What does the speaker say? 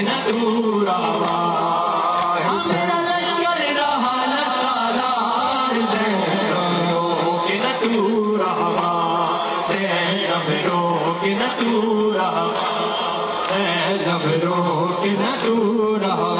न तु बाबा न सारा सै नमो رہا